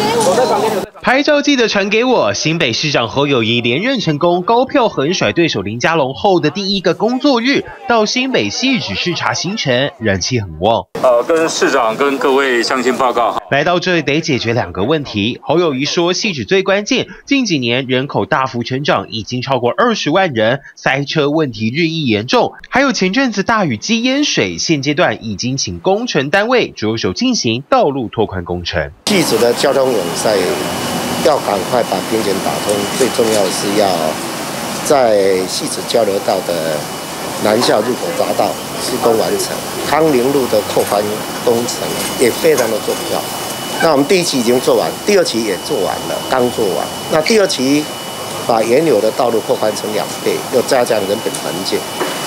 我在旁边。拍照记得传给我。新北市长侯友谊连任成功，高票横甩对手林佳龙后的第一个工作日，到新北细致视察行程，人气很旺。呃，跟市长跟各位乡亲报告，来到这里得解决两个问题。侯友谊说，细致最关键，近几年人口大幅成长，已经超过二十万人，塞车问题日益严重。还有前阵子大雨积淹水，现阶段已经请工程单位着手进行道路拓宽工程。细致的交通网塞。要赶快把边检打通，最重要的是要在戏子交流道的南下入口匝道施工完成，康宁路的扩宽工程也非常的重要。那我们第一期已经做完，第二期也做完了，刚做完。那第二期把原有的道路扩宽成两倍，又加强人本环境。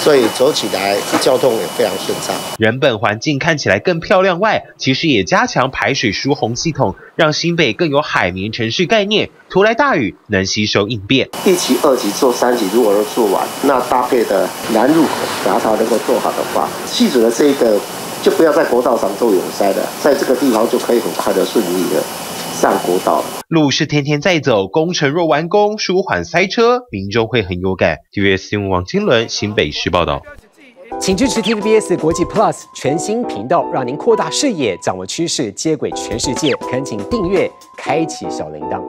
所以走起来交通也非常顺畅，原本环境看起来更漂亮外，其实也加强排水疏洪系统，让新北更有海绵城市概念，突来大雨能吸收应变。一期、二期做三期，如果都做完，那搭配的南入口闸道能够做好的话，细致的这一个就不要在国道上做涌塞了，在这个地方就可以很快的顺利的。上国道路是天天在走，工程若完工，舒缓塞车，民众会很有感。TVS 新闻王金伦新北市报道，请支持 TVBS 国际 Plus 全新频道，让您扩大视野，掌握趋势，接轨全世界。恳请订阅，开启小铃铛。